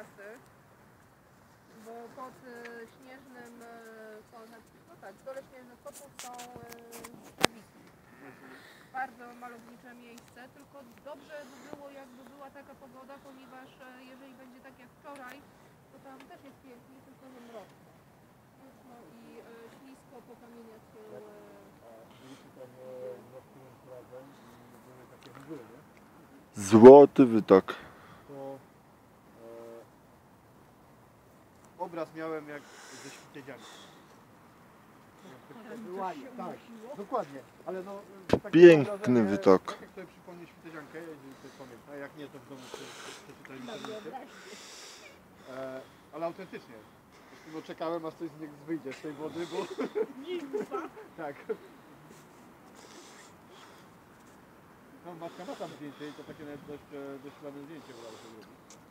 trasy, bo pod e, śnieżnym, e, no tak, w dole śnieżnych kopów są stawiki. Bardzo malownicze miejsce, tylko dobrze by było, jakby była taka pogoda, ponieważ e, jeżeli będzie tak jak wczoraj, to tam też jest pięknie, tylko że mroczno. Mroczno i ślisko po kamieniach się... Złoty wytok. Obraz miałem jak ze. Wyłanie, tak, dokładnie, ale no... takie Piękny wyobrażenie, wytok. Tak jak sobie przypomnę jeżeli ktoś pamięta, jak nie to w domu prze- przeczytałem w internecie. E, ale autentycznie. No, czekałem aż coś z niego wyjdzie z tej wody, bo... tak. No matka ma tam zdjęcie i to takie nawet dość, e, dość ładne zdjęcie udało się zrobić.